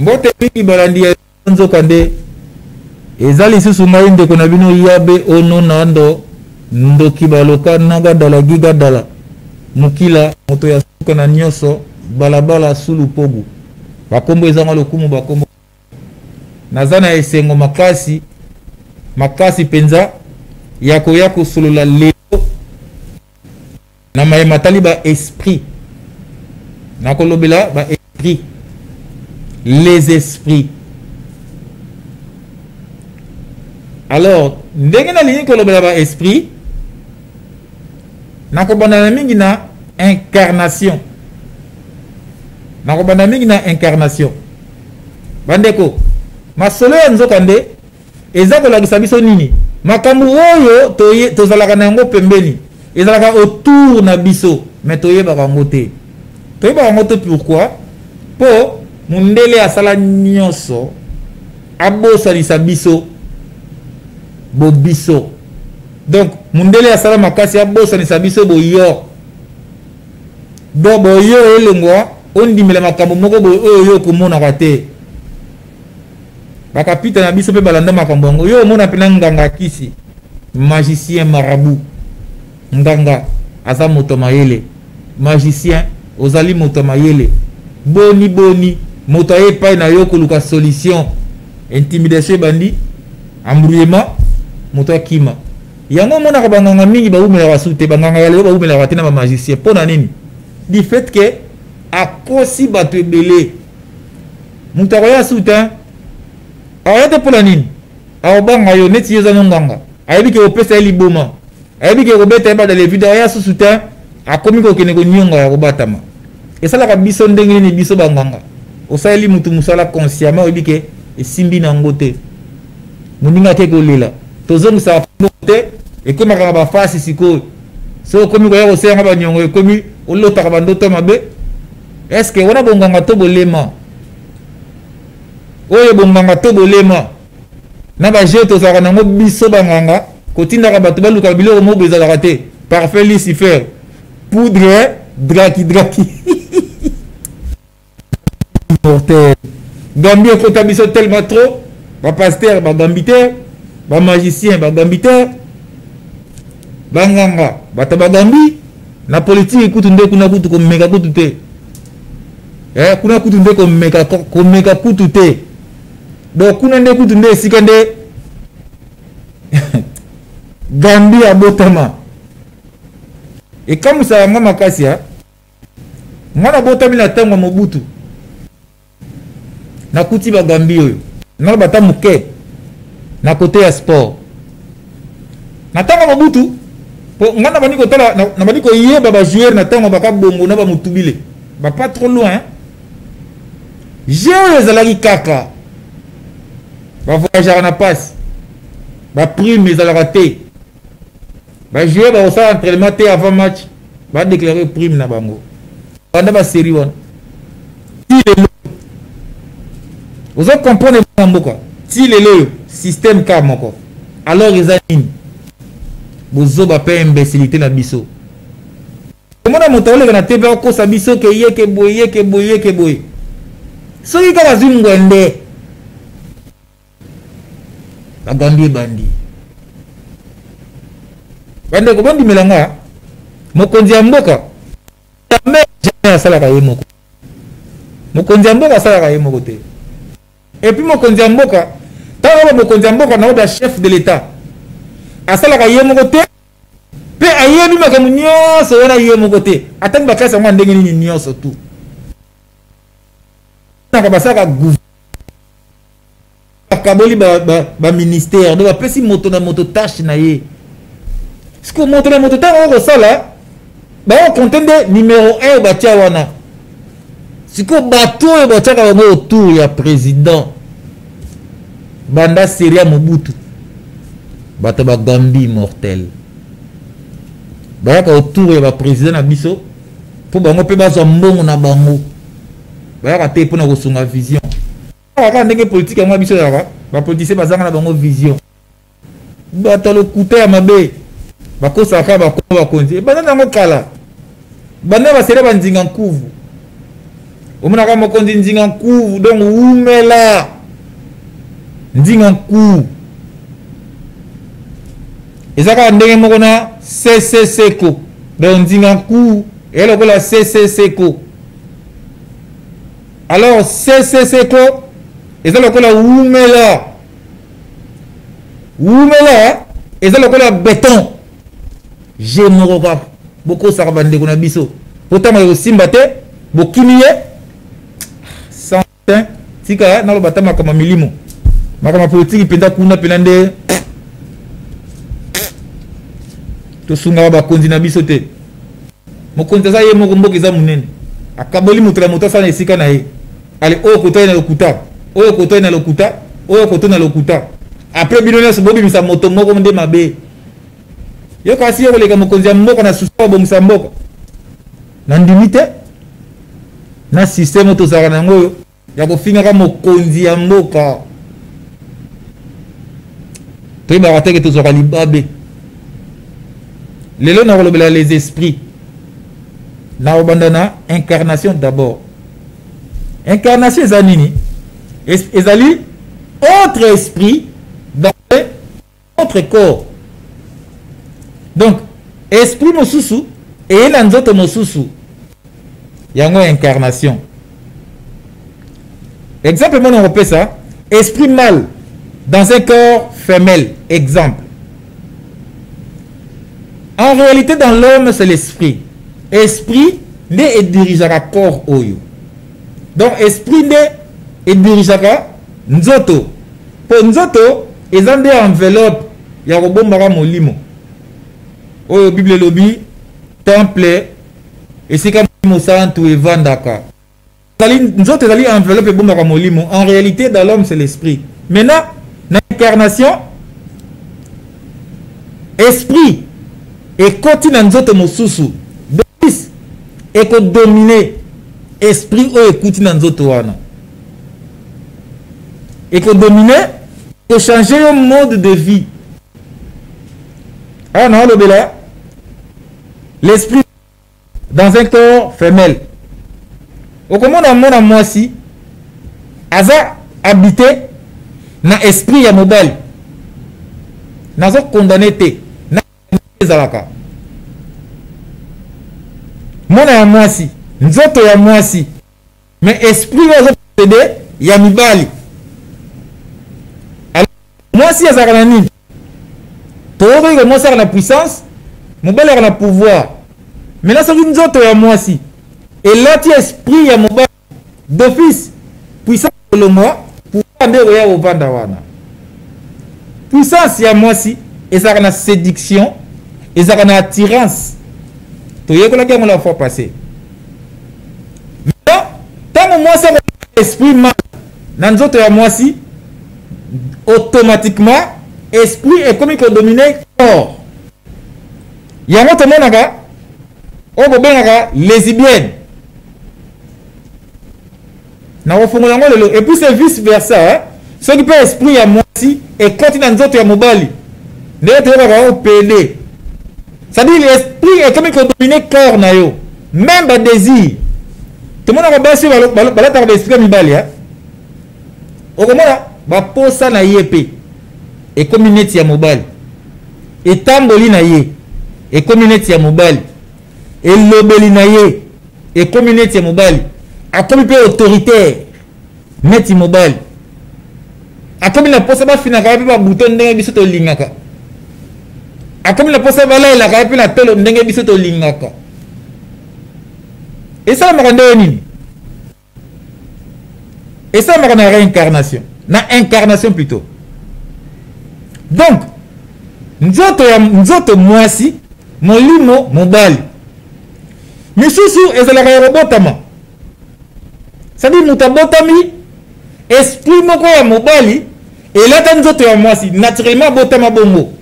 mbote mingi balandi ya nzoka nde eza lisusu ngai ndeko na bino yabe ono na ndo ndoki baloka na gadala gi gadala mokila moto ya suka na nyonso balabala sulu pogu bakombo ezanga lokumu bakombo naza na esengo makasi makasi mpenza ya koya kosolola lelo na maye matali baesprit nakolobela baesprit les esprits alors ndenge nalingi kolobela baesprit nakobandana mingi na incarnation nakobanda mingi na incarnation bandeko masolo ya nzoka nde eza kolakisa biso nini makambo oyo tozalaka na yango pembeni ezalaka autour na biso me toyebaka yango te toyebaka yango te pourkui mpo mondele asala nyonso abosanisa biso bobiso donc mundele asala makasi abosanisa biso boyo donc boyo elongwa ondimela makambo moko boye oyo yo okomonaka te bakapita na biso mpe balanda makambo yango yo omona mpena nganga ya kisi magicien marabu nganga aza moto mayele magicien ozali moto mayele boni boni moto aye epai na yo koluka solution intimidation ebandi embrouillement moto akima yango omonaka banganga mingi bawumelaka su te banganga ya lelo bawumelaka te na bamagicien mpo na nini du fait ke akosi bato ebele moto akoya su te akoya te mpo na nini akobanga yo neti yo eza no nganga ayebi ke opesa ye liboma ayebi ke kobeta ye bada levida aya susu te akomi kokende konyonga ya kobatama esalaka biso ndenge nini biso banganga osaleli motu mosala consciemment oyebi ke esimbi na yango te moninga ake kolela tozongisaka mbongo te ekomaka na bafasi sikoyo soki okomi koya koseyanga banyongo ekomi olotaka bandoto mabe eske wana bonganga to bolema oyo bonganga to bolema na ba jeu tozalaka nango biso banganga kotindaka bato balukaka biloko moko ezalaka te parfait lucifer poudre draki draki mortel gambi ekota biso tellement trop bapaster bagambi te bamagicien bagambi te banganga bato bagambi na politiki kutu nde kuna kutu komeka kutu te eh, kuna kutu nde komeka, komeka kutu te donc kuna nde kutu nde esika nde gambi abotama ekamwisaka nga makasi ya nga nabotami na ntango ya mobutu nakuti bagambi oyo naloba ata moke na kote ya sport na ntango ya mobutu po nga nabandi kotala nabandi koyeba bajoueur na ntango bakabongo na bamotubile bapa trop loin je oyo ezalaki kaka bavoyageaka na mpasi baprime ezalaka te bajoueur bakosala entraînement te avant match badeklare prime na bango banda baserie wana ti lelo ozo comprendre na mboka ti lelo oyo système ka moko alors eza nini bozoba mpe imbecilité na biso omona moto aoleka na tebe akosa biso ke yeke boye yeke boye yeke boye soki kaka azwi ngwende bagambi ebandi bandeko bondimela nga mokonzi ya mboka jamais jamais asalaka ye moko mokonzi ya mboka asalaka ye moko te epuis mokonzi ya mboka ntango ba mokonzi ya mboka na oda chef de l'etat asalaka ye moko te mpe ayebi makambo nyonso wana ye moko te atangi baklasi yango ya ndenge nini nyonso tu naka basalaka bakaboli baministère donc bapesi moto na moto tâche na ye siko moto na moto ntango okosala bao compte nde numero 1 oyo batya wana sikoyo bato oyo batyaka bango autour ya président banda seria mobutu bato ya bagambi mortel bayaka autour ya baprésident na biso mpo bango mpe bazwa mbongo na bango bayaka te mpo na kosunga vision kaka ndenge politike yango ya biso yaka bapolitisien bazanga na bango vision bato ya lokuta ya mabe bakosaka kaka bakoma bakonzi ebanda eh, nango kala banda basele banzinga nkuvu omonaka mokonzi nzinga nkuvu donc wumela nzinga nkuvu eza kaka ndenge moko na ccco donc nzinga nkuvu eya lokola ccco alors ccco eza lokola wumela wumela eza lokola beton je moko kaka bokosaka bandeko na biso botanga ekosimba te bokimi ye sans tika naloba ata makambo ya milimo makambo ya politiki mpenza kuna mpena nde tosungaka bakonzi na biso te mokonzi aza ye moko mboka eza monene akaboli moto na moto asala na esika na ye ale oyo kotali na lokuta oyo kotali na lokuta oyo koto na lokuta apres bino nyonso bobimisa moto moko nde mabe yo kasi yo koleka mokonzi ya mboka na susu abongisa mboka nandimi te na systeme oyo tozalaka na yango oyo ya kofingaka mokonzi ya mboka toyebaka teke tozwaka libabe lelo nakolobela les esprits nakobanda na incarnation d'abord incarnation eza nini ezali autre esprit dans autre corps donc esprit mosusu eye na nzoto mosusu yango incarnation exemple mona kopesa esprit mal dans un corps femelle exemple en réalité dans l'homme c'est l'esprit esprit nde edirigeaka corps oyo donc esprit nde edirigeaka nzoto mpo nzoto eza nde enveloppe ya kobombaka molimo oyo biblia elobi temple esika molimo santu evandaka ezali nzoto ezali enveloppe ebombaka molimo en réalité dans l'homme c'est l'esprit maintenant na incarnation esprit ekoti na nzoto mosusu delis ekodomine esprit oyo ekuti na nzoto wana ekodomine ekochange yo mode de vie awa naolobela l'esprit dans un corps femelle okomona mwana mwasi aza habite na esprit ya mobali nazo condamne te ezalaka mwana ya mwasi nzoto ya mwasi mais esprit oyo aza posede ya mibali mwasi azalaka na nini toyokoyika mwasi aka na puissance mobali aka na pouvoir maintenant soki nzoto ya mwasi elati esprit ya mobali d'office puissance kolongwa pouvoir nde ekoya kovanda wana puissance ya mwasi ezalaka na séduction ezalaka na attirance toyekolaki yango la fois passé mais ntango mwasi ako esprit mal na nzoto ya mwasi automatiquement esprit ekomi kodomine corps yango tomonaka oyo kobengaka lesibienne Nakofongola yango lelo et puis c'est vice versa hein? soki mpe esprit ya mwasi ekoti na nzoto ya mobali ndenge toyebaka yango pede cestadire esprit ekomi kodomine corps na yo meme badésir tomonaka basi oyo balataka baesprit ya mibali okomona baposa na ye mpe ekomi neti ya mobali etamboli na ye ekomi neti ya mobali elobeli na ye ekomi neti ya mobali akomi mpe autoritaire neti mobali akomi na mposa bafinaka ye mpe babuto ndenge biso tolingaka akomi na mposa balalelaka ye mpe na tolo ndenge biso tolingaka esalamaka ndenge nini esalamaka na réincarnation na incarnation plutôt donc nzoto ya nzoto mwasi molimo mobali misusu ezalaka ya kobotama sadi moto abotami esprit moko ya mobali elata nzoto ya mwasi naturellement abotama bongo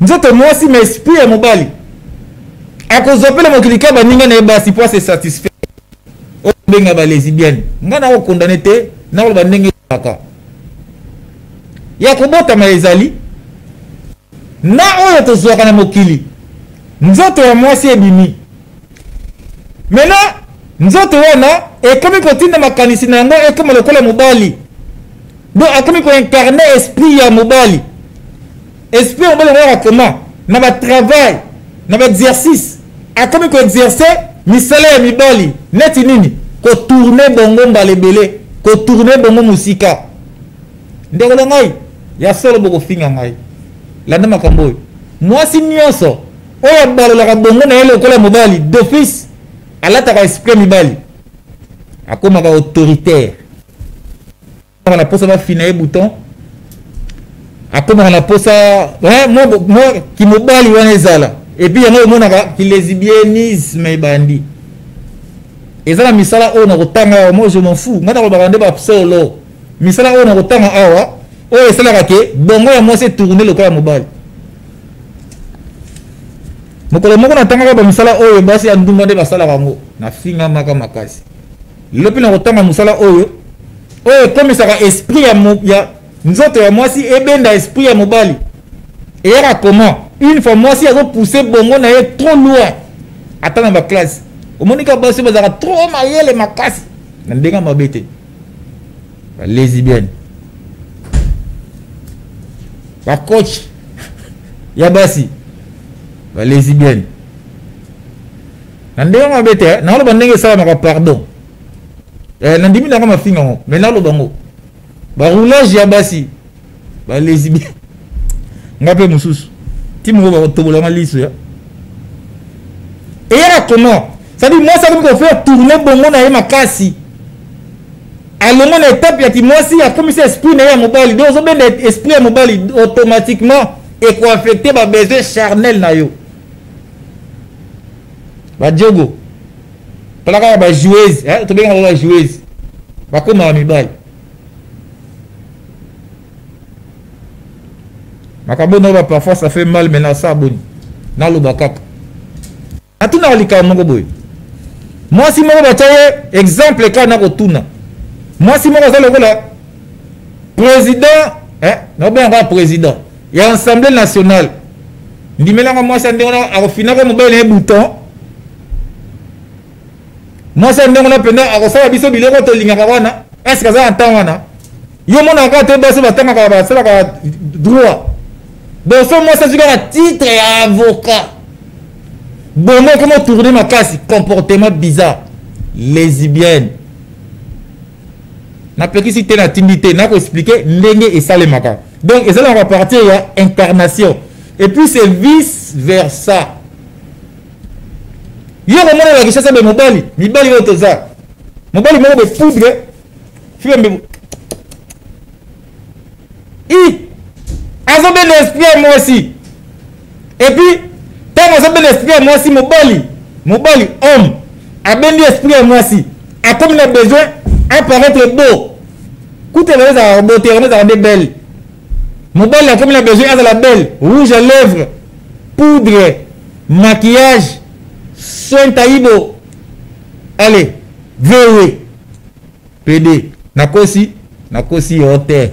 nzoto mwasi ma esprit ya mobali akozwa mpe na mokili ka baninga na ye basi mpo asesatisfaire obenga ba lesbienne ngai nao condamne te nakoloba ndenge ezalaka ya kobotama ezali na oyo tozwaka na mokili nzoto ya mwasi ebimi mena nzoto wana ekomi kotinda makanisi na yango ekoma lokola mobali donc akomi koincarne esprit ya mobali esprit yango balongolaka comment na batravail na baexercice akomi koexerce misala ya mibali neti nini kotourne bongo mbala ebele kotourne bongo mosika ndeko na ngai ya solo bokofinga ngai landa makambo oyo mwasi nyonso oyo abalolaka bongo na ye lokola mobali d'office alataka esprit mibali akomaka autoritaire akomaka na posa bafina ye bouton akomaka na posa kimobali wana ezala epuis yango omonaka kilesibienisme ebandi eza na misala oyo nakotanga awa moi je m'en fou ngai nakolobaka nde bapsolo misala oyo nakotanga awa oyo esalaka ke bongo ya mwasi etourne lokola mobali mokolo moko natangaka bamisala oyo basi ya ndumba nde basalaka yango nafingamaka makasi lelo mpe na kotanga mosala oyo oyo ekomisaka esprit ya, mo, ya nzoto ya mwasi ebenda esprit ya mobali eyaka comment une fois mwasi azopousse bongo na ye trop loin ata na baklasse omoni kaka basi bazalaka trop mayele makasi na ndenge mabe te balesibienne bacoach ya basi balesibienne na ndenge mabe te eh? naloba ndenge esalamaka pardon eh, nandimi nanga mafinga ngo mai naloba ngo baroulage ya basi balesibi nga mpe mosusu ti moko bakotobolanga liso ya eyaka comment cetadi mwasi akomi kofaire tourne bongo na ye makasi alongo na etape ya kimwasi akomisi esprit na ye ya mobali donc ozobenda esprit ya mobali automatiquement ekoaffecte babesoin charnel na yo bajogo talaka ya bajoueuse eh, tobengaka bango bajoueuse bakomaka mibali makambo nayoba parfois ça fait mal maintenant sa boni naloba kaka natunaka likambo moko boye mwasi moko batya ye exemple kaka na kotuna mwasi moko aza lokola président eh, naobenga kaka président ya ensemble nationale ndimelanga mwasi ya ndenge wana akofinaka mobali na ye bouton mwasi ya ndenge wana mpenza akosala biso biloko tolingaka wana eske aza na ntan wana yo monaka kaka te basi batangaka basalaka droit boso mwasi azwi kaka titre ya avocat bongo okomotourne makasi comportement bizarre lesibienne napekisi te natindi te nakoexplike ndenge esalemaka donc eza na bapartir ya incarnation et puis c'est vice versa yo komona na kishasa be mobali mibali oyo toza mobali moko bopoudre fimbe i azobenda esprit ya mwasi epuis ntango azobenda esprit ya mwasi mobali mobali homme abendi esprit ya mwasi akomi na besoin aparaître beau kuta eloko ezalaka bo te yango ezalaka nde belle mobali akomi na besoin azala belle rouge à lèvre poudre maquillage soin taibo allez vewe pede nakosi nakosi yo te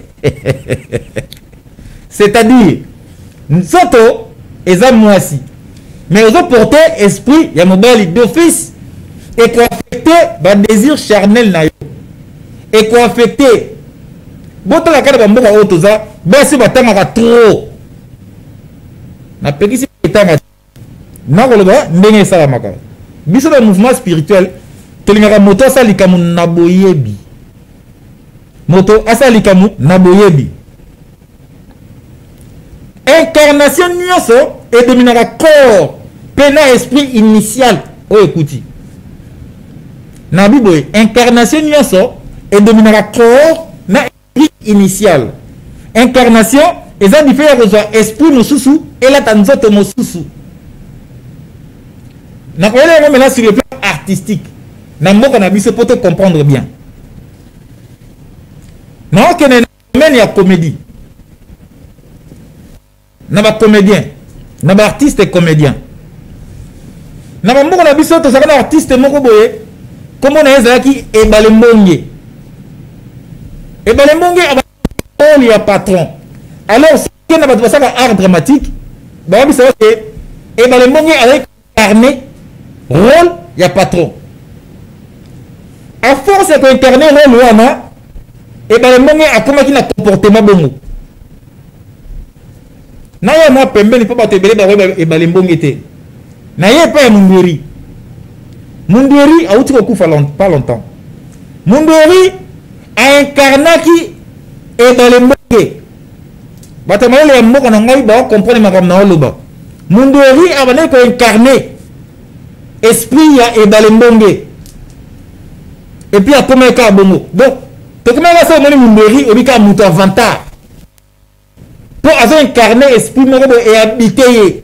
c'est-à-dire nzoto eza mwasi mais ozoporte esprit ya mobali d'office ekoaffecte badésir charnel na yo ekoaffecte botala kaka na bamboka oyo toza basi batangaka trop napekisi etanga nakoloba ndenge esalamaka biso ba mouvement spirituel tolingaka moto asala likambo na boyebi moto asala likambo na boyebi incarnation nyonso edominaka corps mpe na esprit initial oyo ekuti na biboye incarnation nyonso edominaka corps Pic initial. Incarnation eza du fait ya kozwa esprit mosusu elata nzoto mosusu. Nakoyela yango maintenant sur le plan artistique. Na mboka na biso poto comprendre bien. Na okende na domaine ya comédie. na ba comédien na ba artiste comédien na bamboka na biso tozalaka na artiste moko boye nkombo na ye ezalaki ebale mbonge ebale mbonge role ya patron alors soki na bato basaka art dramatique bayebisaka ke ebale mbonge azalaki carnet role ya patron a force ya koincarne role wana ebale mbongo akomaki na comportement bongo na ye mwa pembeni mpo bato ebele bakoyeba ebale mbonge te na ye epai ya mundueri mundueri awuti kokufa pas longtemps mundueri aincarnaki ebale mbonge bato ya mayele ya mboka na ngai baokomprene makambo na oloba mundori abandaki koincarne esprit ya ebale mbonge epuis akomaki kaka bongo donc tokomaki kaka so omoni mundori oyebi kaka moto ya vantard mpo azoincarne esprit moko boye ehabite ye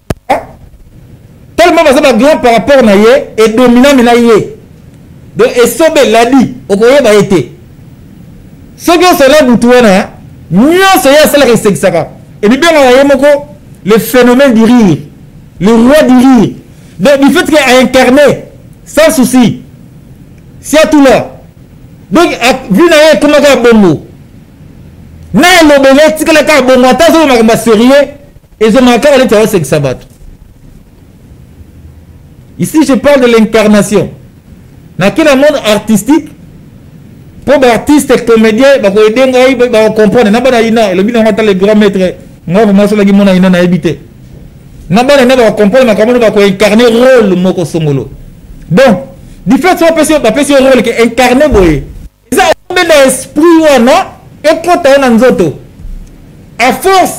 tellement baza ba grand par rapport na ye edominami na ye donc esobe ladi okoyeba ye te soki osala butu wana nyonso ye asalaka esekisaka ebibengaka ye moko le phénomène du rire le roi du rire donc du fait que aincarné sans souci siatula donc vi na ye ekomaka bongo na elobeli etikala kaka bongo ata azoloba makambo ya sérieux ezongaka kaka neti aosekisa bato ici je parle de l'incarnation na kila monde artistique mpo baartiste comédien bakoyede ngai bakocomprendre na bana ina elobi nango ata le grand maître ngai vraimen asolaki mona ina nayebi te na bana ina bakocomprendre makambo no bakoincarne role moko songolo donc du fait so bapesi yo role ke incarne boye eza obenda esprit wana ekota yo na nzoto à force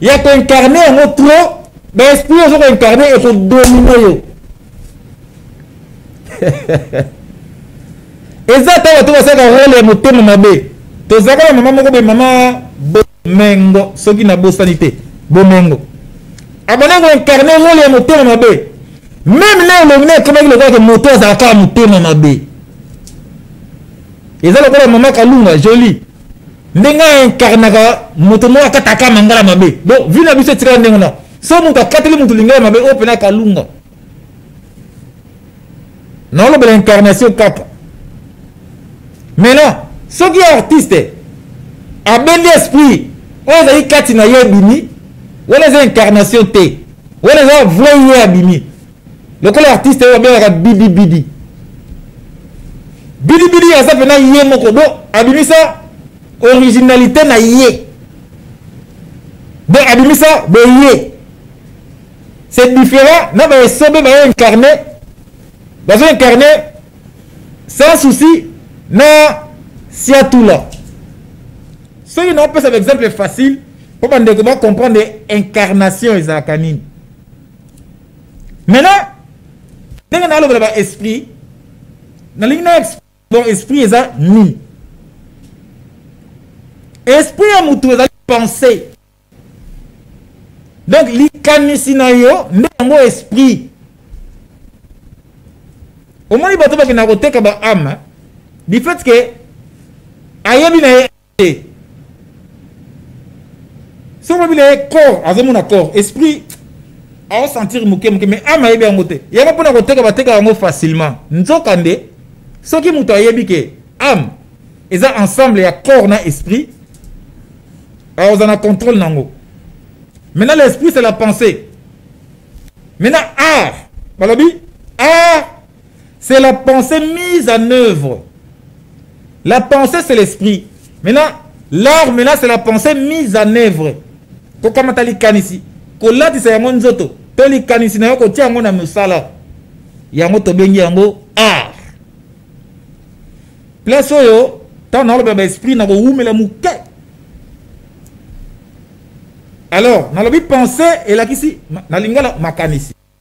ya koincarne yango trop baesprit ozo koincarne ekodomine yo eza ata bato basalaka role ya motema mabe tozalaka na mama moko boye mama bomengo soki nabosani te bomengo abandaki koincarne role ya motema mabe meme na elongi na ekomaki lokola ke moto azalaka motema mabe eza lokola mama kalunga jolie ndenge aincarnaka moto moko akataka mangala mabe bon vi na biso etikala ndenge na so moto akateli moto lingala mabe oyo mpena kalunga naolobela incarnation kaka maintenant soki artiste abendi esprit oyo ezali kati na ye ebimi wana eza incarnation te wana eza vrai ye abimi lokola artiste oyo babengaka bidibidi bidibidi aza mpena ye moko do abimisa originalité na ye do abimisa boye c'est différent na baesobe baye incarne bazo incarne sans souci na siatula soki naopesa baexemple facile mpo bandeko bacomprendre incarnation ezalaka nini maintenant ndenge nalobela ba esprit nalingi na donc esprit eza nini esprit ya motu ezali pensée donc likanisi na yo nde yango esprit omoni bato bakenda koteka baame du fait ke ayebi na ye te soki lobi na ye corps azomona corps esprit aosentir moke moke mais ame ayebi yango te yango mpona koteka bateka yango facilement nzoka nde soki moto ayebi ke ame eza ensemble ya corps na esprit aoza na contrôle nango maintenant l'esprit c'est la pensée maintenant art balobi art C'est la pensée mise en œuvre. La pensée, c'est l'esprit. Maintenant, l'art, maintenant, c'est la pensée mise en œuvre. kokamata likanisi kolatisa yango nzoto to likanisi na yo kotia yango na mosala yango tobengi yango art place oyo ntango nalobela baesprit na kowumela moke alors nalobi pensée elakisi na lingala makanisi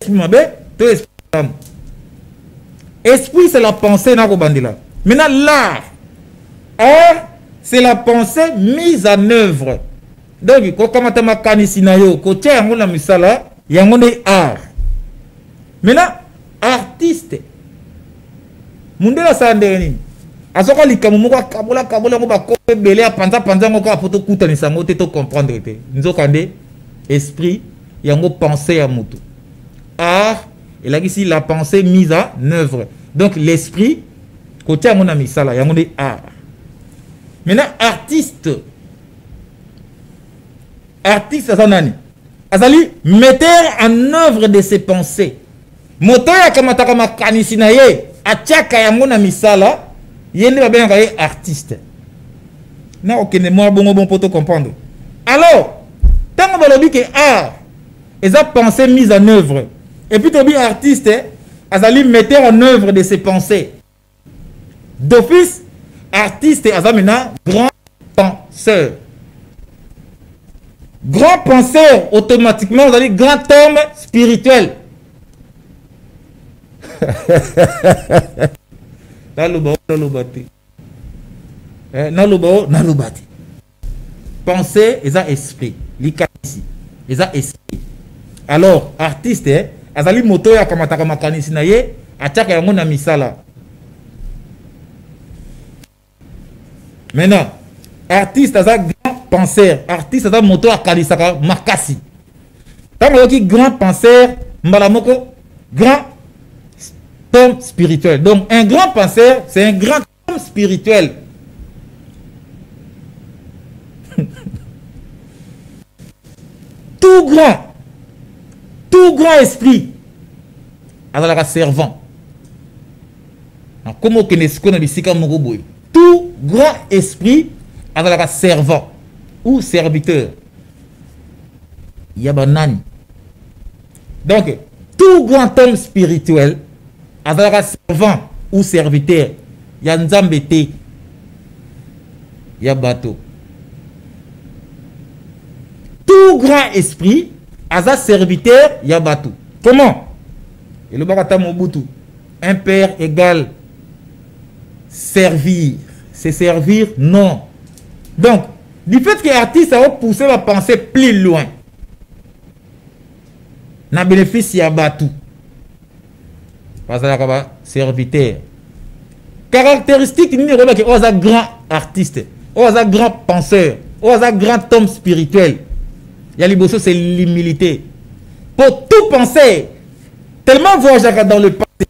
esprit mabe to esprit malamu esprit c'est la pensée nakobandela maintenant l'art art c'est la pensée mise en œuvre donc kokamata makanisi na yo kotia yango na misala yango nde art maintenant artiste mundele asala ndenge nini azoka likambo moko akabola kabola yango bakoko ebele apanzapanza yango kaka mpo tokutanisa yango te tocomprendre te nzokande esprit yango pensée ya moto art elakisi la pensée mise à œuvre donc l'esprit kotia yango na misala yango nde art maintenant artiste artiste aza nani azali metteur en œuvre de ses pensées moto oyo akamataka makanisi na ye atiaka yango na misala ye nde babengaka ye artiste na okende mwa bongo bongo mpo tocomprendre alors ntango balobi ke art eza pensée mise en œuvre epuis tobi artiste azali metteur en œuvre de ses pensées d'office artiste aza maintenant grand penseur grand penseur automatiquement ozali grand homme spirituel naloba o naloba te eh, naloba o naloba te Pensée eza esprit, likanisi eza esprit. Alors artiste eh, azali moto oyo akamataka makanisi na ye atiaka yango na misala. Maintenant, artiste aza grand penseur, artiste aza moto oyo akalisaka makasi. Ntango oyoki grand penseur, mbala moko grand homme spirituel. Donc un grand penseur, c'est un grand Homme spirituel. tout grand tout grand esprit azalaka servant nakoma okende sikoyo na bisika moko boye tout grand esprit azalaka servant ou serviteur ya banani donc tout grand homme spirituel azalaka servant ou serviteur ya nzambe te ya bato tout grand esprit aza serviteur ya bato comment elobaka ata mobutu un père égal servir se servir non donc du fait que artiste aopousse bapensée plus loin na benefice ya bato bazalaka ba serviteur caractéristique nini ekolobaki oyo aza grand artiste oyo aza grand penseur oyo aza grand homme spirituel ya liboso c'est l'humilité pour tout penser tellement voyageaka dans le passé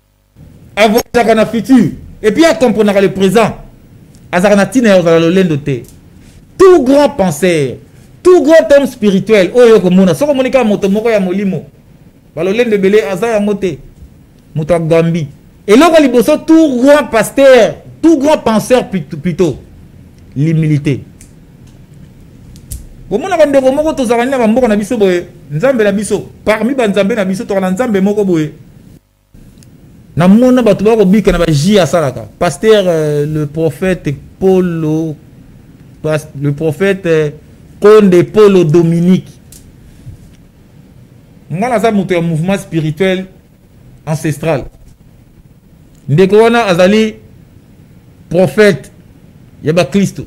avoyaka na futur et puis akomprenaka le présent azalaka na ntina ya kozala lolendo te tout grand penseur tout grand homme spirituel oyo okomona soki omoni kaka moto moko ya molimo balolendo ebele aza yango te moto ya gambi eloko ya liboso tout grand pasteur tout grand penseur plutôt l'humilité bomona bandeko moko tozalani na bamboka na biso boye nzambe na biso parmi banzambe na biso tozala na nzambe moko boye na mona bato bakobika na baji asalaka paster euh, le prophète polo le prophète euh, konde polo dominique ngai naza moto ya mouvement spirituel ancestral ndeko wana azali prophète ya baklisto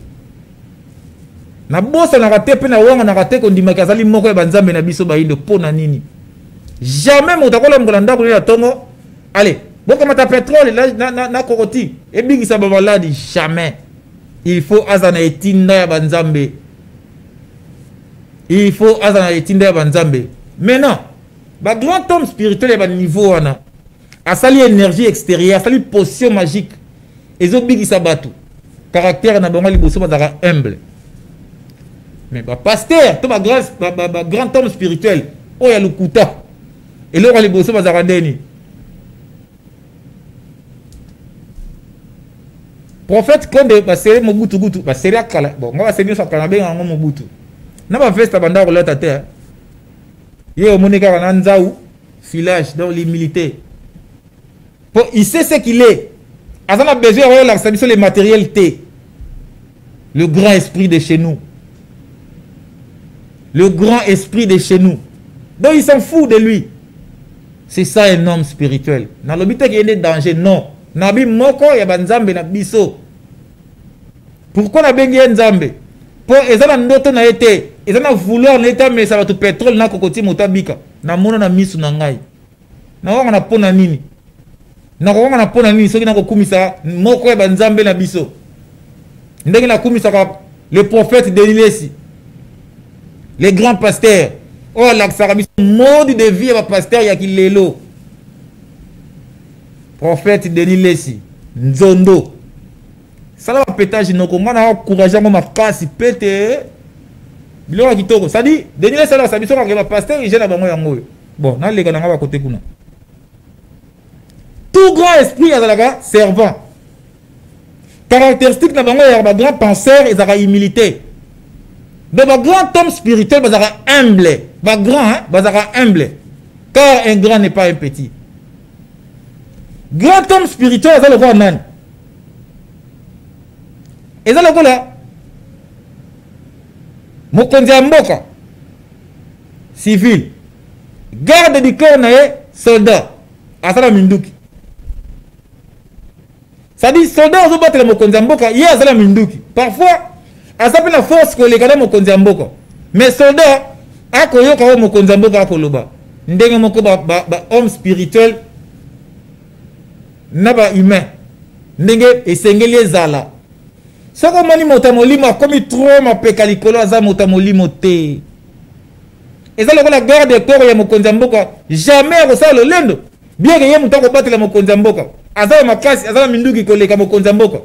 nabosanaka te mpe nawanganaka te kondimaki azali moko ya banzambe na biso bayindo mpo na nini jamais moto akolambola ndako nini ya ntongo ale bokamata petrole na, na, na, na kokoti ebingisa bamaladi jamais il faut aza na etinda ya banzambe il faut aza na etinda ya banzambe maintenant bagrand homme spirituel ya baniveau wana asali energie extérieure asali potion magique ezobikisa bato caractère na bango liboso bazalaka humble mais bapaster to bagrand homme spirituel oyo ya lokuta eloko ya liboso bazalaka ndeni prophète konde basere mobutubutu basere ya kala bon nga basere nyonso ya kala nabenga yango mobutu na baveste abandaka kolata te ye omoni kaka na nzau filage donc l'humilité po il sait ce qu'il est aza na besoin ya koyolakisa biso le matériel te le grand esprit de chez nous le grand esprit de chez nous donc il s'en fout de lui c'est ça un homme spirituel nalobi te keyende danger non nabi moko ya banzambe na biso pourquoi nabengi ye nzambe mpo eza na ndoto na ye te eza na vouloir na ye te amesa bato petrole na kokoti moto abika namona na misu na ngai nakowangana mpo na nini nakowangana mpo na nini soki nakokumisa moko ya banzambe na biso ndenge nakumisaka le prophète denilesi le grand pasteur oyo alakisaka biso mode de vie ya bapasteur ya kilelo prophète denilesi nzondo sala ba petage noko nga na courage yango makasi pete biloko ya kitoko sadi denile sala sabi soka ke ba pasteur ije na bango yango oyo bon naleka na nga bakote kuna tout grand esprit azalaka servant caractéristique na bango ya ba grand penseur ezalaka humilité donc ba grand homme spirituel bazalaka humble ba grand hein, bazalaka humble car un grand n'est pas un petit grand homme spirituel aza lokola nani eza lokola mokonzi ya mboka civil garde du corps na ye soldat asala minduki cestadire soldat azobatela mokonzi ya mboka ye azala minduki parfois aza mpe na force koleka na mokonzi ya mboka mais soldat akoyoka oyo mokonzi ya mboka akoloba ndenge moko bahomme ba, ba spirituel na ba humain ndenge esengeli ezala soki omoni moto ya molimo akomi tro mapeka likolo aza moto ya molimo te eza lokola guerre de corps ya mokonzi ya mboka jamais akosala lolendo bieke ye moto akobatela mokonzi ya mboka aza ya makasi aza na minduki koleka mokonzi ya mboka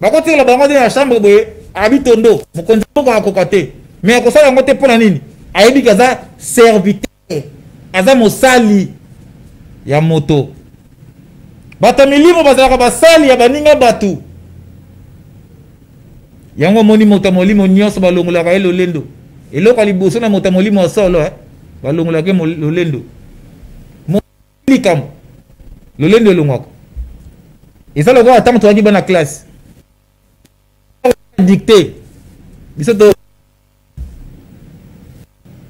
bakotikela bango te na chambre boye abi tondo mokonzi ya mboka akoka te me akosala yango te mpo na nini ayebi ke aza serviteur Eh, aza mosali ya moto bato ya milimo bazalaka basali ya baninga bato yango omoni moto ya molimo nyonso balongolaka ye lolendo eloko ya liboso na moto ya molimo ya solo eh? balongolaka ye lolendo likambo lolendo elongwaka eza lokola ata moto waki bana classe dicte biso to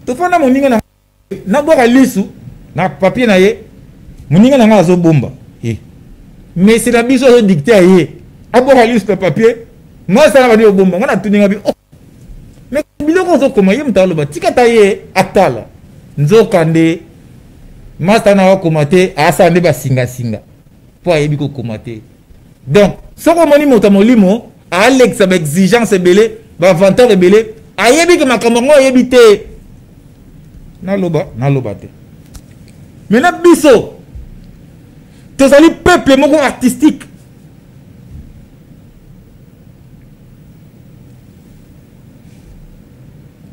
tofanda moninga na nabwaka lisu na papie na ye moninga na ngai azobomba ye eh. mesi na biso azodikte ya ye abwaka lisu na papie ngai asalaka nde obomba ngai natuni ngai bi oh. me biloko ozokoma ye moto aloba tika ta ye atala nzoka nde masta na wakoma te asala nde basingasinga mpo ayebi kokoma te donc soki omoni moto ya molimo alekisa baexigence ebele bavantage ebele ayebi ke makambo yango ayebi te naloba naloba te mena biso tozali peuple moko artistique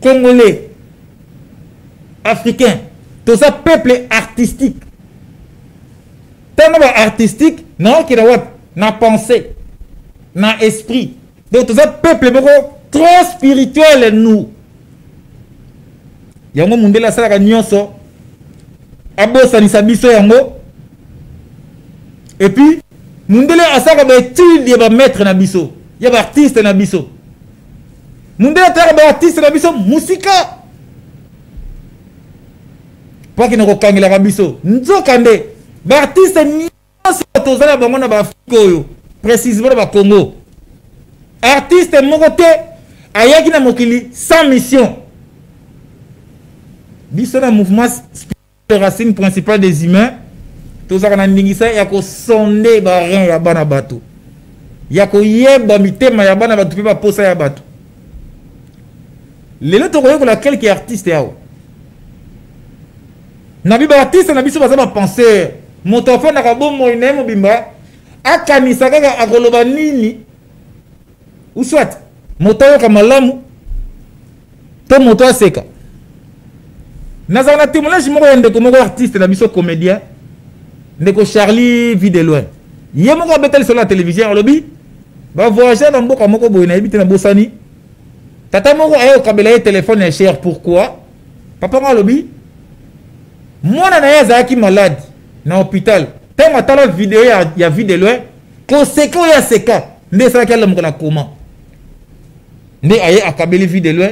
congolais africain toza peuple artistique ntango ba artistique naokela wapi na pensée na esprit donc toza peuple moko trop spirituel nous yango mundele asalaka nyonso abosanisa biso yango epuis mundele asalaka baetude ya bamaître na biso ya baartiste na biso mundele atalaka baartiste na biso mosika mpo akende kokangelaka biso nzoka nde baartiste nyonso toza na bango na baafrika oyo précisement na bacongo artiste moko te ayaki na mokili sans mission biso na mouvement spirituel racine principale des humains tozalaka na ndingisa ya kosonde barin ya bana bato ya koyeba mitema ya bana bato mpe baposa ya bato lelo tokoyekola quelque artiste yao na biba artiste na biso baza bapenser moto afandaka bomoi na ye mobimba akanisa kaka akoloba nini uswat moto ayoka malamu to moto aseka nazala na témoignage moko ya ndeko moko artiste na biso comédien ndeko charlie vie de loin ye moko abeta lisolo ya télévision alobi ba voyageur na mboka moko boye nayebi te na bosani tata moko aye kokabela ye telefone ya cher pourquoi papa ngo alobi mwana na ye azalaki malade na hôpital ntango atala video ya, ya vie de loin koseka oyo aseka nde esalaki alamuka na koma nde aye akabeli vie de loin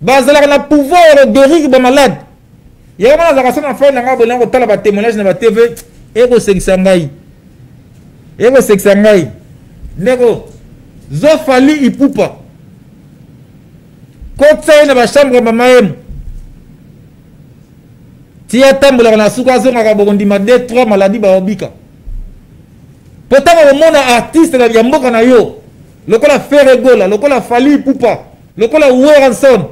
bazalaka na pouvoir ya koguerire bamalade yango wana azalaka se na fai na ngai bolinga kotala batémoignage na batv ekosekisa ngai ekosekisa ngai ndeko zofali ipupa kotisa ye na bachambre ya bamayemu ti atambolaka na suka azongaka bokondima de trois maladie baobika mpo ntango komona artiste ya mboka na yo lokola ferre gola lokola fali ipupa lokola werrason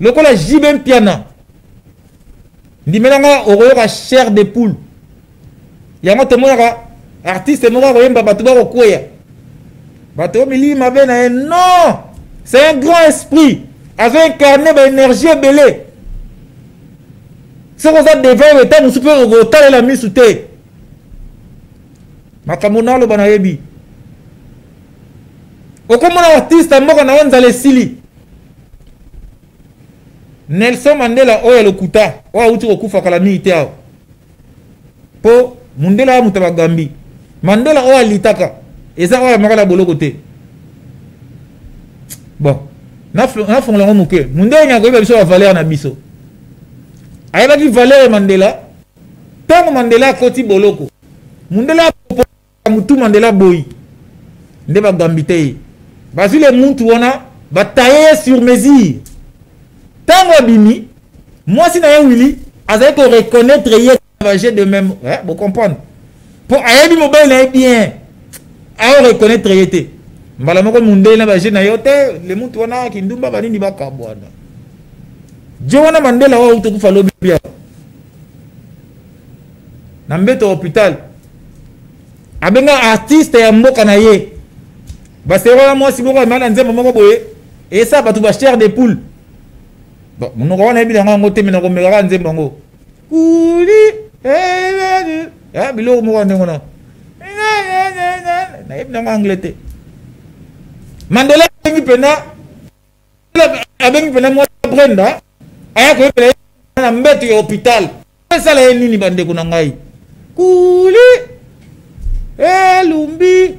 lokola jb mpiana ndimela nga okoyoka chair de poule yango tomonaka artiste moko akoyemba bato bakokweya bato oyo milili mabe na ye non c'est un grand esprit azo incarne baénergie ebele soki oza devant oyo ntango mosusu mpe okotalela miso te makambo naloba nayebi okomona artiste ya mboka na yo nzala esili nelson mandela oyo ya lokuta oyo awuti kokufa kala mingi te awa mpo mundela ya moto ya bagambi mandela oyo alitaka eza oyo amaka na boloko te bon nafongola yango moke mundela nyaka koyeba biso bavaleur na biso ayebaki valeur ya mandela ntango mandela akoti boloko mundela mutu mandela boyi nde bagambi te ye bazwi le muntu wana bataye ye sur mesure ntango abimi mwasi na ye wili azali koreconnaitre ye bage de même eh, bocomprendre mpo ayebi mobali na ye bien aoreconnaitre ye te mbala moko mundele na bage na yo te le muntu wana kindumba banini bakabwana jo wana mandela oyo tokufa lobi na mbeto hopital abenga artiste ya mboka na ye baserola mwasi moko amema na nzembo moko boye esa bato ba chair de poule bon monoko wana yebi nango yango te me nakomeka kaka nzembo yango kuli eh, biloko moko ya ndenge wana nayebi nango anglais te mandela abengi mpena abengi mpena mwasi ya brenda aya koyebela ye na mbeto ya hôpital esala ye nini bandeko na ngai kuli elumbi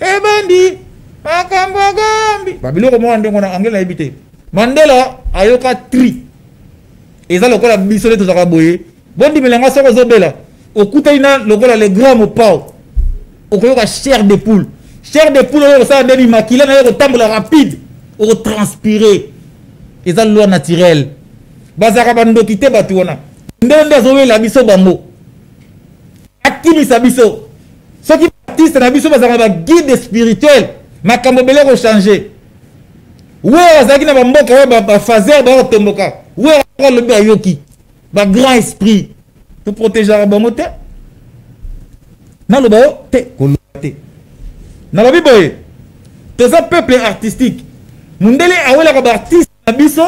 ebandi makambo agambi babiloko moko ndenge wana angele nayebi te mandela ayoka tri eza lokola biso nde tozalaka boye bondimela nga soki ozobela okutani na lokola le grand mopao okoyoka chair de poule chair de poule oyo kosala nde bimakila na yo kotambola rapide okotranspire eza loi naturelle bazalaka bandoki te bato wana nde nde azowela biso bango akimisa biso soki batiste na biso bazalaka baguide spirituel makambo ebele ekochange wewe azalaki na bamboka oyo bafazer bakotomboka wewe alobi ayoki ba grand esprit to protégeaka bango te naloba yo te koloba te nalobi boye toza peuple artistique mundele awelaka baartiste na biso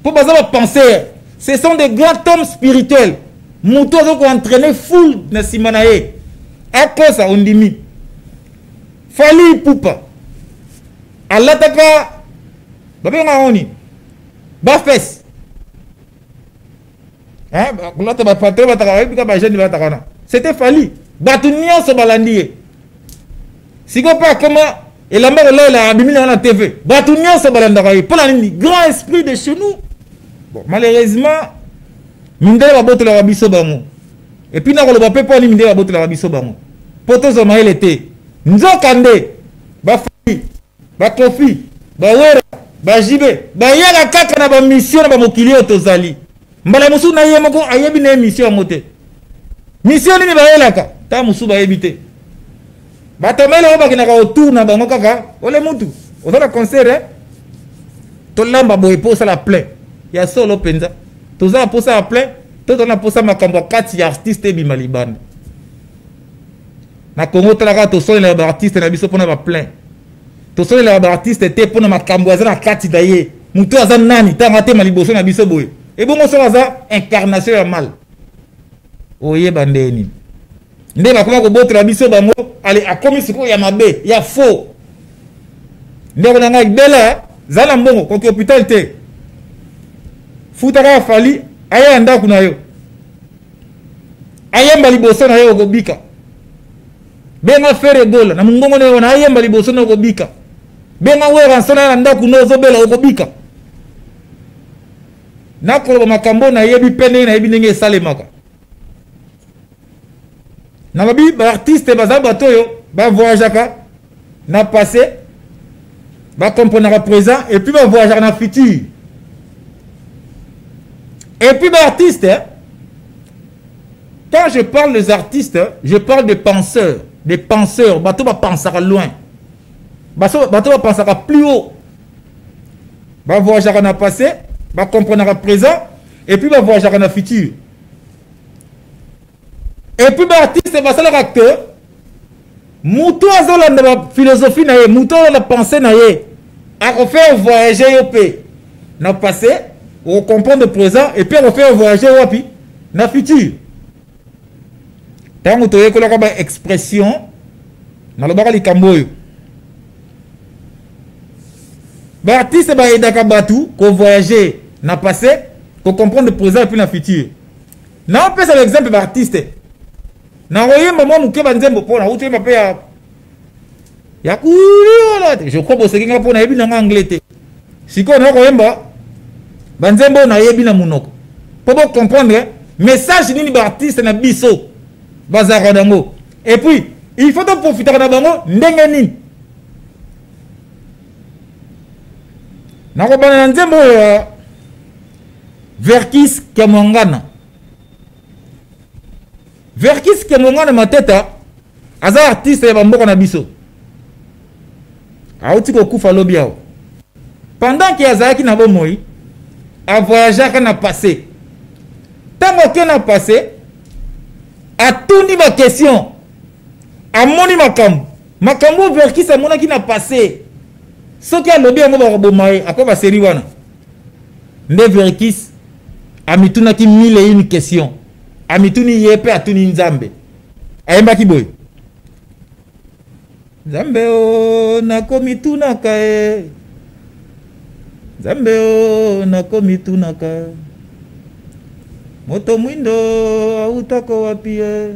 mpo baza bapenser ce sont des grands hommes spirituels moto aza koentraîne foule na nsima na ye akosa ondimi fali ipupa alataka babengaka oni bafese hein kulata ba patron bataka ba bika ba jeune bataka wana c'était fali bato nyonso balandi ye sikoyo mpe akoma elamba kolela abimi na wana tv bato nyonso balandaka ye mpo na nini grand esprit de chez nous bon malheureusement mindele babotolaka biso bango epuis nakoloba mpe mpo nini mindele babotolaka biso bango mpo tozwa mayele te nzoka nde bafali bakofi bawera bajibe bayaka kaka na bamisio na bamokili oyo tozali mbala mosusu na ye moko ayebi na ye misio yango te misio nini bayelaka ntango mosusu bayebi te bato mele oyo bakendaka autour na bango kaka ole mutu oza na concert eh? tolamba boye mpo osala plein ya solo mpenza toza na mposa ya plein to toza na mposa makambo ya kati ya artiste ebima libanda na congo tala kaka tosolelaka baartiste na biso mpona baplein tosolelaka baartiste te mpona makambo aza na kati na ye moto aza nani ntango atema liboso na biso boye ebongo soko aza incarnation ya mal oyeba ndenge nini nde bakoma kobotola biso bango ale akomi sikoyo ya mabe ya faux ndeko na ngai bela zala na mbongo koki hôpital te futa kaka fali aya ya ndako na yo ayemba liboso na ye okobika benga fere gola na mongongo na ye wana ayemba liboso na okobika benga wera nsona ye na ndako na ozobela okobika nakoloba makambo nayebi mpe ndenge nayebi ndenge esalemaka nalobi baartiste baza bato oyo bavoyageaka na passé ba comprenaka présent et puis ba voyageaka na futur et puis ba artiste hein? quand je parle des artistes je parle des penseurs des penseurs bato bapensaka loin bato bapensaka plus haut ba voyageaka na passé ba comprenaka présent et puis ba voyageaka na futur et puis ba artiste basalaka que moto azolanda ba philosophie na ye moto azolanda pensée na ye akofaire voyage yo mpe na passé okokomprendre présent et puis akofaire voyage wapi na future ntango toyekolaka ba expression nalobaka likambo oyo baartiste baedaka bato kovoyage na passé kocomprendre présent epuis na future naopesa ba exemple ba artiste nakoyemba mwa moke ba nzembo mpo nauti oyemba mpe ya ya kuliola te je crois boseki ngai mpo nayebi na ngai anglais te sikoyo nakoyemba ba nzembo oyo nayebi na monoko mpo bocomprendre message nini ba artiste na biso bazalaka nango et puis il faut toprofitaka na bango ndenge nini nakobanda na nzembo oyo Verkis Kemongana. Verkis Kemongana Mateta aza artiste ya bamboka na biso. Auti kokufa lobi awa. Pendant ke azalaki na bomoi, avoyageaka na passé. Ntango ake na passé, atuni bakestion, amoni makambo. Makambo oyo Verkis amonaki na passé, soki alobi yango bakoboma ye, akoba seri wana. nde verkis amitunaki mille et une question amituni ye mpe atuni nzambe ayembaki boye nzambe o nakomitunaka e nzambe o nakomitunaka moto mwindo awutako wapi e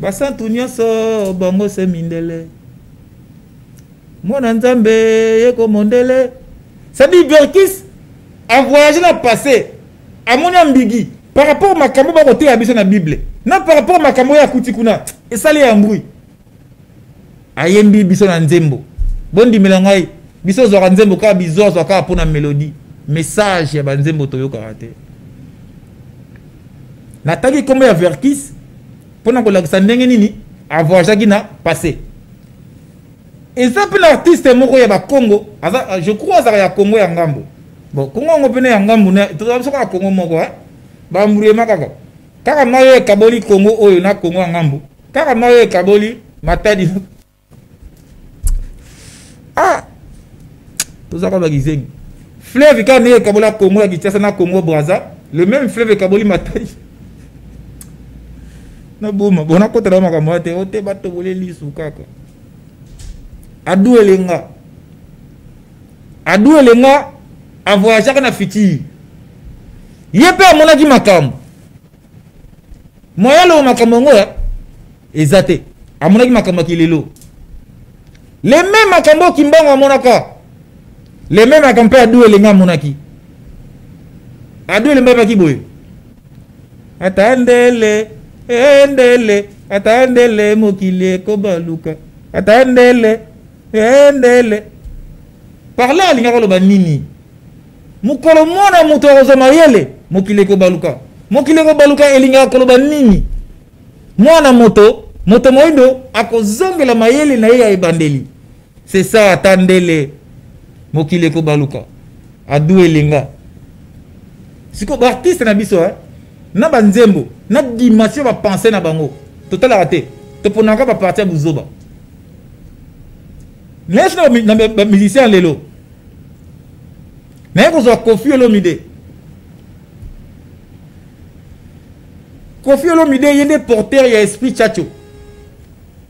basantu nyonso bango se mindele mwana nzambe yeko mondele cestadire berkis avoyage na passé amoni ambigi par rapport makambo bakoteya biso na bible na par rapport makambo oyo akuti kuna esali ya mbui ayembi biso na nzembo bondimela ngai biso ozwaka nzembo kaka bizo azwa kaka mpo na melodie message ya banzembo toyokaka te nataki nkombo ya verkis mpo na kolakisa ndenge nini avoyageaki na passé eza mpe na artiste moko ya bakongo aza je crois azalaka ya kongo ya ngambo bon kongo yango mpe na ya ngambo tozala biso kaka kongo moko e eh? bambruyema kaka kaka mai oyo ekaboli kongo oyo na kongo ya ngambo kaka mai oyo ekaboli matadi ah tozalaka bakizengi fleuve kaka ndenge ekabola kongo ya kinshasa na kongo braza le même fleuve ekaboli matadi na boma bona kota na makambo wana te ote batobole lisu kaka adu elenga adu elenga avoyageaka na futur ye mpe amonaki makambo moya lobo makambo yango ya eza te amonaki makambo ya kilelo le meme makambo oyo kimbango amonaka le meme makambo mpe adu elenga amonaki adu elemba ebaki boye ata ndele ee ndele ata ndele mokili ekobaluka ata ndele ee ndele parla alingaka oloba nini mokolo mwana moto akozwa mayele mokili ekobaluka mokili ekobaluka elingaka koloba nini mwana moto moto moindo akozongela mayele na ye ya ebandeli c'est ça ata ndele mokili ekobaluka adu elinga siko baartiste na biso eh? na banzembo na dimension bapense na bango totalaka te toponaka baparti ya buzoba nayesi na bamusicien ya lelo naye kozwa kofi olomide kofi olomide ye nde porteur ya esprit chacho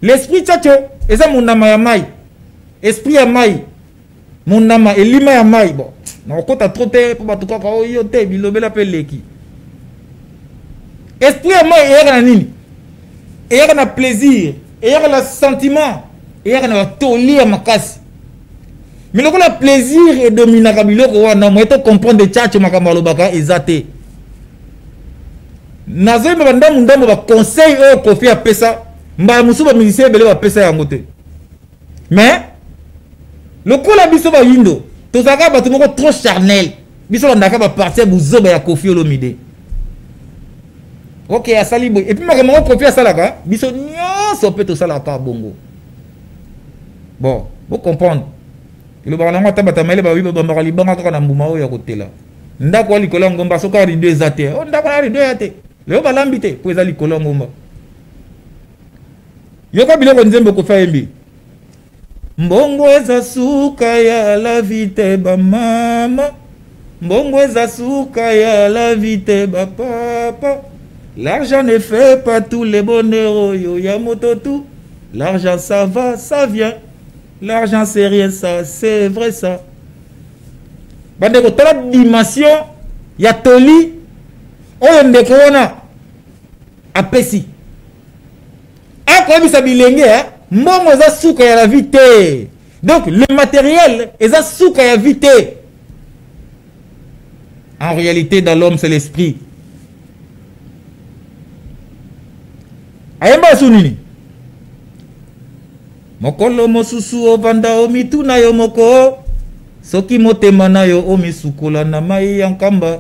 l'esprit tchatcho eza monama ya mai esprit ya mai monama elima ya mai bo nakokota tro te mpo bato kaka oyo oh, te bilobela mpe eleki esprit ya mai eyaka na nini eyaka na plaisir eyaka na sentiment eyaka na batoli ya makasi me lokola plaisir edominaka biloko wana moye to comprendre tchatcho makambo alobaka eza te nazoyeba bandambu ndambu baconseil oyo kofi apesa mbala mosusu bamusicien ebele bapesa yango te mais lokola biso bayindo tozalaka bato moko trop charnel biso bandaka baparti ya buzoba ya kofi olomide ok asali boye epuis makambo yango kofi asalaka biso nyonso mpe tosalaka bongo bon bocomprendre elobaka nango ata bato ya mayele babi babambaka libanga kaka na mbuma oyo ya kotela ndako ya likolo ya ngomba soki ya rido eza te o ndako na rido ya te lelo balambi te mpo eza likolo ya ngomba yoka biloko nzembo okofi ayembi mbongo eza suka ya lavi te bamama mbongo eza suka ya lavi te bapapa l'argent ne fait pas tous les bonheurs oyo ya moto tout l'argent ça va ça vient l'argent c'est rien ça c'est vrai ça bandeko tala dimension ya toli oyo ndeko wana apesi akoyebisa bilenge eh? mbongo eza suka ya la vie te donc le matériel eza suka ya vie te en réalité dans l'homme c'est l'esprit ayemba su nini Mokolo mosusu obanda omituna yo moko soki motema na yo omisukola na mai ya nkamba.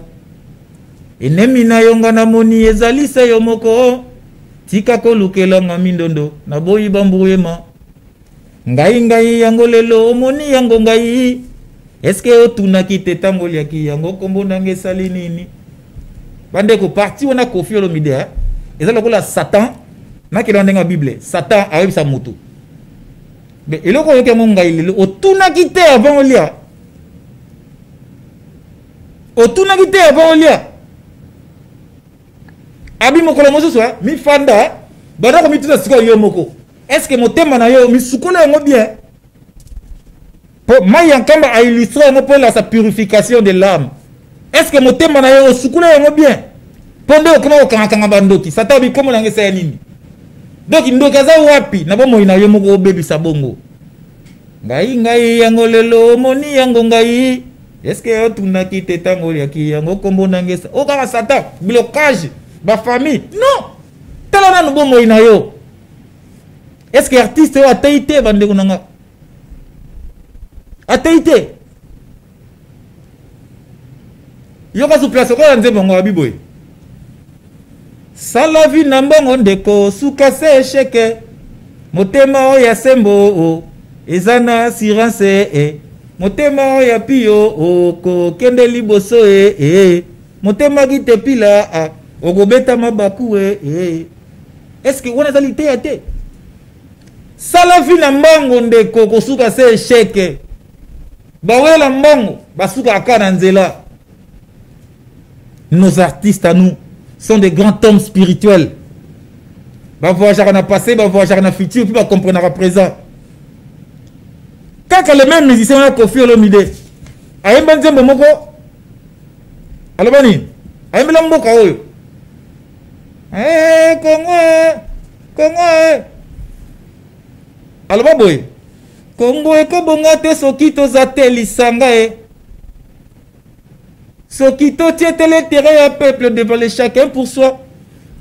Enemi na yo nga namoni ezali se yo moko tika kolukela nga mindondo na boyi bambruyema ngai ngai yango lelo omoni yango ngai eske otunaki te ntango oliaki yango nkombo ndanga esali nini bandeko parti wana kofi olomide eh? eza lokola satan nakela ndenge ya bible satan ayebisa motu me eloko oyoki yango ngai lelo otunaki te avant olia otunaki te avant olia abi mokolo mosusu eh? mifanda eh? banda komituna sikoyo yo moko estce motema na yo misukolo yango bien Po mai ya nkamba a illustre yango po elasa purification de l'âme. Est ce que motema na yo osukula yango bien? Po nde okoma kokangakanga bandoki. Satan obi kombo na ngesa ya nini? Donc ndoki aza wapi na bomoi na yo moko obebisa bongo? Ngai ngai yango lelo omoni yango ngai. Est ce que otunaki te ntango oliaki yango kombo na ngesa? O kaka satan blocage ba famille. Non! Tala nanu bomoi na yo. Est ce que artiste oyo ateyi te bandeko na ngai? ateyi te yoka su place okola nzembo yango abi boye sala vi na mbongo ndeko suka se esheke motema oyo ya sembo o eza na assurance e motema oyo ya piyo okokende liboso e e motema kitepila a okobetama baku e e eske wana eza liteya te sala vie na mbango ndeko kosuka se echeke bawela mbango basukaka kaka na nzela nos artistes à nous sont des grands hommes spirituels bavoyageaka na passé bavoyageaka na futur mpe bacomprenaka présent kaka le même musicien wana kofi olomide ayemba nzembo moko aloba nini ayembela mboka oyo Eh, Congo, eh, Congo, eh. aloba boye kongo ekobonga te soki toza te lisanga e soki totie te l'intérêt ya peuple devant le chacun pour soi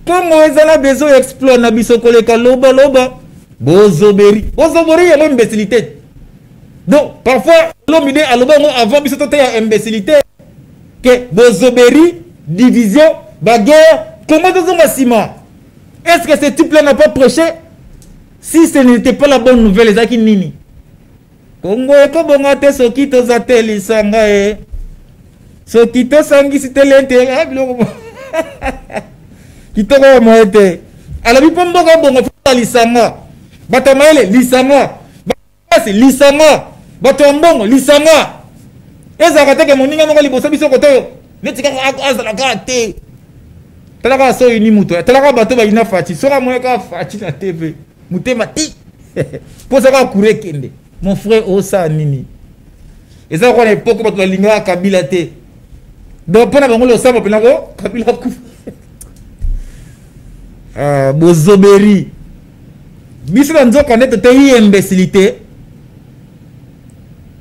kongo ezala besoin ya exploit na biso koleka lobaloba bozoberi bozoberi yango imbécilité donc parfois lomide aloba yango avant biso toteya imbécilité que bozoberi division baguerre comment tozonga nsima est ce que ce type là n'a pas prêché si ce n'était pas la bonne nouvelle ezalaki nini kongo ekobonga te soki toza te lisanga e soki tosangisi te lentele ah, biloko kitoko ya moye te alobi mpo mboka ebonga fota lisanga bato ya mayele lisanga kasi lisanga bato ya mbongo lisanga ezalaka teke moninga moko liboso biso koto oyo neti kaka azala kaka te tala kaka so oyini moto ya tala kaka bato bayina faci soki amoni kaka faci na tv motema ti mposa kaka kure ekende mon frère osala nini eza lokola na epoke bato balingaka kabila te donc mpo na bango losambo mpenza ko kabila kufa ah, bozoberi biso banzoka nde toteyi imbecilite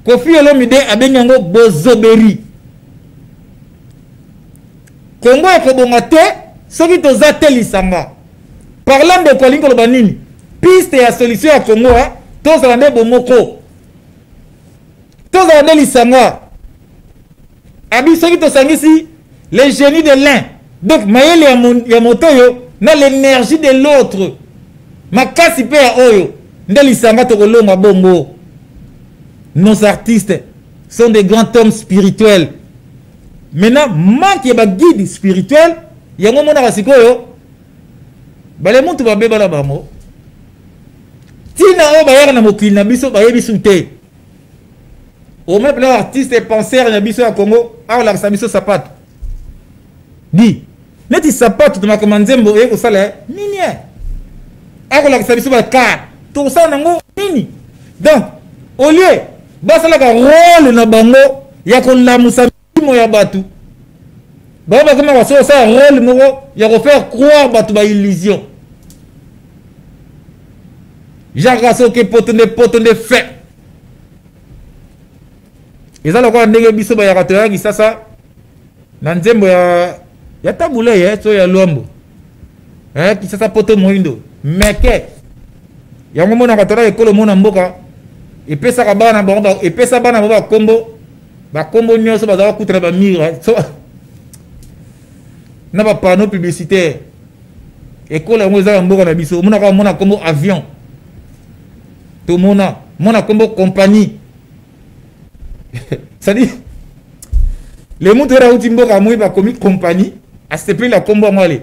kofi olomide abengi yango bozoberi kongo ekobonga te soki toza te lisanga parla ndeko alingi koloba nini piste ya solution ya kongo eh? tozala nde bomoko tozala nde lisanga abi soki tosangisi le génie de l'un donc mayele ya, mon, ya moto oyo na l'énergie de l'autre makasi mpe ya oyo nde lisanga tokolonga bongo nos artistes sont des grands hommes spirituels maintenant manque ya baguide spirituel yango omonaka sikoyo bale mutu babebala bango ntina oyo bayaka na mokili na biso bayebi su te au moins pena artiste et penseur na biso ya congo aolakisa biso sapato di neti sapato tomakoma nzembo eye kosala eh? nini e eh? akolakisa biso bakar tokosala nango nini donc au lieu basalaka role na bango ya kolamusa Timo ya batu. Ba ba kama waso sa rôle moko ya ko faire croire batu ba illusion. Jacques Asoke potonde potonde fait. eza lokola ndenge biso bayaka toyaka kisasa na nzembo ya ya tabule ye so ya lwambo eh, kisasa poto moindo meke yango monaka tala ekolo mona mboka epesaka bana bango epesa bana bango bakombo bakombo nyonso baza bakuta na bamire na bapanneau publicitaire ekolo yango eza ya mboka na biso omonaka mona kombo avion tomona mona kombo compagnie cestadire le mutu oyo auti mboka amoni bakomi compagnie asepeli na kombo yango ale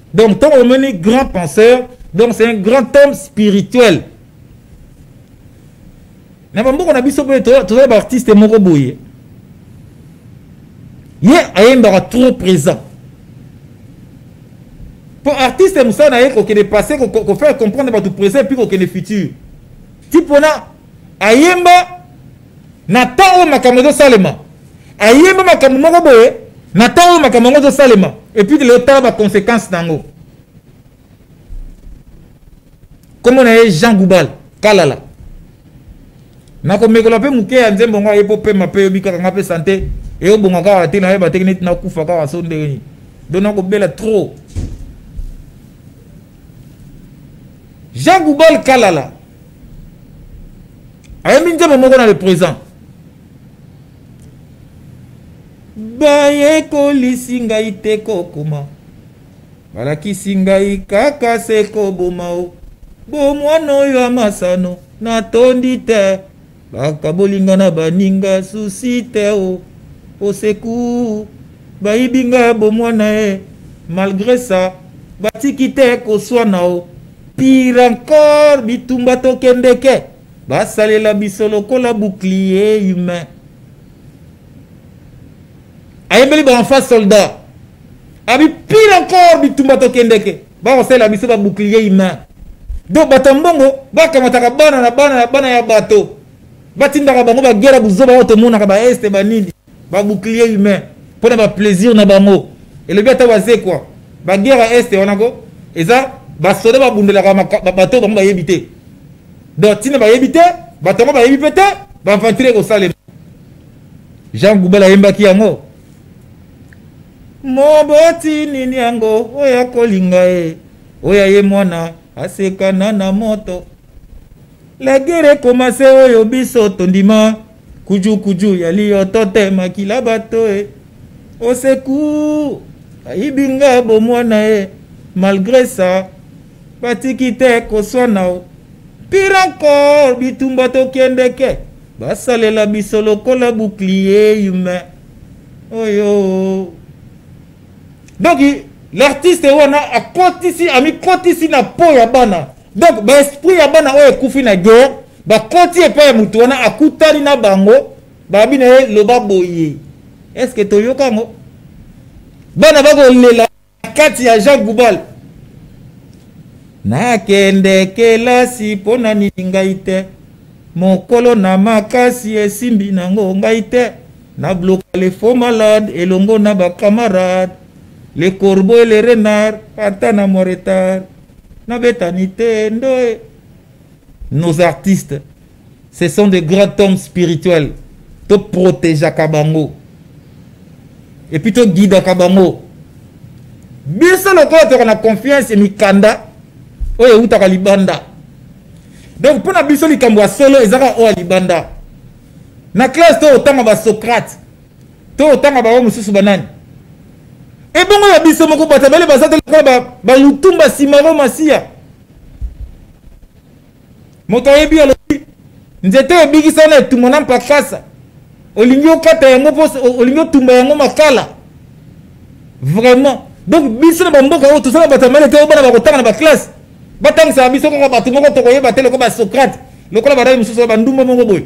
donc ntango omoni grand penseur donc c'est un grand homme spirituel na bamboka na biso mpe toza baartiste moko boye ye ayembaka trop présent mpo artiste mosala na ye kokende passe kofaire comprendre bato présent epuis kokende futur ti mpona ayemba na ntango oyo makambo ezosalema ayemba makambo moko boye na ntango oyo makambo yango ezosalema epuis lelo tala baconséquence na yango nkombo na ye jean goubal kalala nakomekola mpe moke ya nzembo ngo aye mpo pema mpe yobi kaka nga mpe sante eyobonga kaka te nayeba teke neti nakufa kaka so ndenge nini do nakobela trop jean goubal kalala ayembi nzembo moko na le présent bayekolisi ngai te kokoma balakisi ngai kaka se koboma o bomwana oyo ya masano natondi te bakabolinga na baninga susi te o oseku bayibi ngai bomwana e malgré ça batiki te koswana o pire encore bitumba tokendeke basalela biso lokola bouclier humain ayembeli baenfant soldat abi pire encore bitumba tokendeke bakosalela biso babouclier humain donc bato ya mbongo bakamataka bana na bana na bana ya bato batindaka bango bagera buzoba oyo tomonaka baeste banini ba bouclier humain mpo na baplaisir na bango elobi ata wazekwa baguerre ya este wana ko eza basoda babundelaka bato bango bayebi te donc ntina bayebi te bato yango bayebi mpe te baaventire ekosalema jean gubel ayembaki yango moboti nini yango oyo akolinga ye oyo aye mwana asekana na moto La guerre est commencée oyo biso tondima kuju kuju ya liyo tote makila bato e oseku ayibi nga bomwana e malgré ça batiki te koswana o pire encore bitumba tokendeke basalela biso lokola bouclier humain oyo donc l'artiste wana akotisi amikotisi na po ya bana donc baesprit ya bana oyo ekufi na guerre bakoti epai ya moto wana akutani na bango babi na ye loba boye estce toyoka yango bana bakolela na kati ya jean goubal nakende kelasi mpo na nini ngai te mokolo na makasi esimbi nango ngai te na bloka le faux malade elongo na bacamarade le corbeau et le renard ata na moretard nabeta nitendo e nos artistes ce sont des grands hommes spirituels toprotegeaka bango epuis toguidaka bango biso lokola toka na confiance mikanda oyo ewutaka libanda donc mpo na biso likambo ya solo ezaka oyo ya libanda na classe to otanga basocrate to otanga bango mosusu banani ebongo ya biso moko bato abele baza te lokola balutumba nsima ro masiya moto ayebi alobi nzete ebikisa na etumba na mpakasa olingi okata yango mpo olingi otumba yango makala vraiment donc biso na bamboka oyo tozala bato ya mele te oyo bana bakotanga na baklasse batangisaka biso kaka bato moko tokoyeba te lokola basocrate lokola badai mosusu bandumba moko boye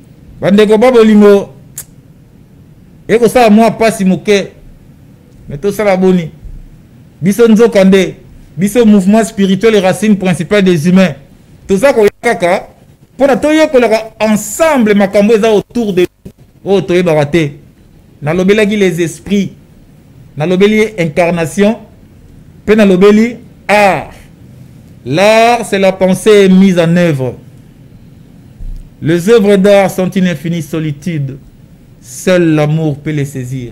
bandeko ba bolingo ekosala mwa mpasi moke me tosala boni biso nzoka nde biso mouvement spirituel racine principale des humains toza koya kaka mpo na toyekolaka ensemble makambo eza autour de oyo toyebaka te nalobelaki les esprits nalobeli incarnation mpe nalobeli art L'art, c'est la pensée mise en œuvre. Les œuvres d'art sont une infinie solitude. Seul l'amour peut les saisir.